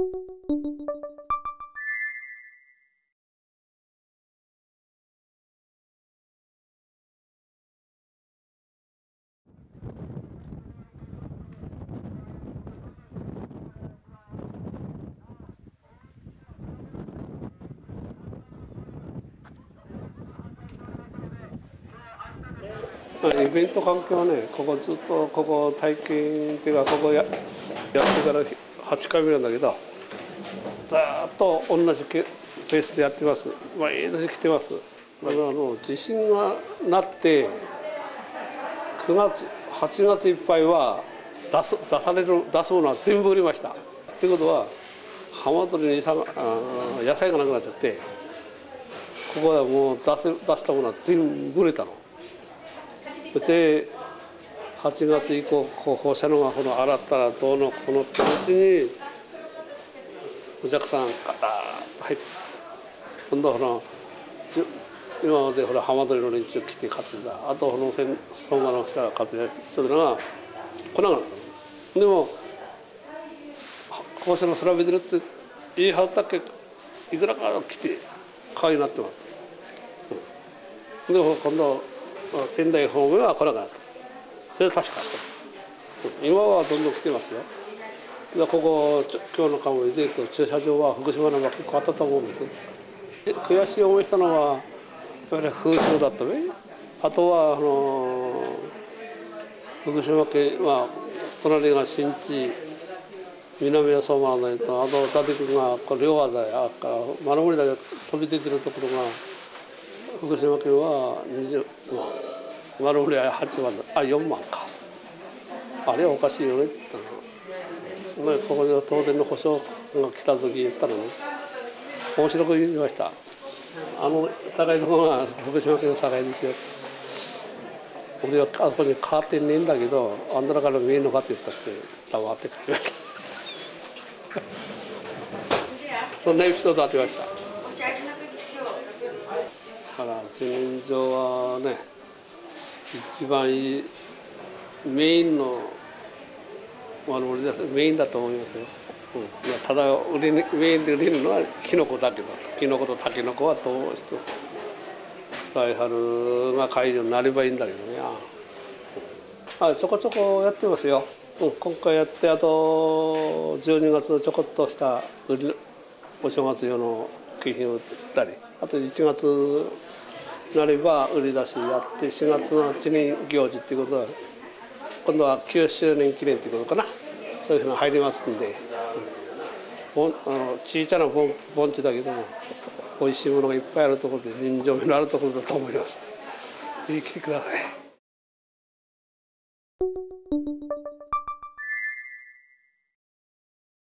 イベント関係はねここずっとここ体験っていうかここややってから8回目なんだけど。ずっと同じペースでやってます。毎年来てます。だからあの地震がなって9月8月いっぱいは出す出される出すものは全部売りました。ってことは浜鳥にさあ野菜がなくなっちゃってここはもう出せ出したものは全部売れたの。そして8月以降放射能がこの洗ったらどうのこのってうちにお客さんガタッ入って今度はの今までほら浜鳥の連中来て買ってた。あとこの相馬の人が買ってた。人が来なくなったでも放射能調べてるって言い張ったっけいくらか来て買いになってますで今度仙台方面は来なくなったそれは確か今はどんどん来てますよここ今日のカモでと駐車場は福島のは結構あったと思うんです。悔しい思いしたのはやっぱり風評だったね。あとはあの福島県まあ隣が新地南はそうなんだけどあと伊達君がこれ両側であから丸森だけ飛び出てるところが福島県は20、まあ、丸森は8万あ4万か。あれはおかしいよねって言ったの、まあ、ここで東電の保証が来た時言ったらね面白く言いました。あの高いところが福島県の境ですよ。俺はあそこに変わってねえんだけどあんたらから見えるのかって言ったって黙って書きました。そんなエピソードありました。だから自然薯はね一番いいメインのあのメインだと思いますよ、うん、いやただ売れメインで売れるのはキノコだけだと。キノコとタケノコはどうして来春が解除になればいいんだけどね。あちょこちょこやってますよ。うん、今回やってあと12月ちょこっとしたお正月用の景品を売ったり。あと1月なれば売り出しやって4月の記念行事っていうことは今度は9周年記念っていうことかなそういうの入りますんで、うん、あの小さな盆地だけども美味しいものがいっぱいあるところで人情味のあるところだと思います。ぜひ来てください。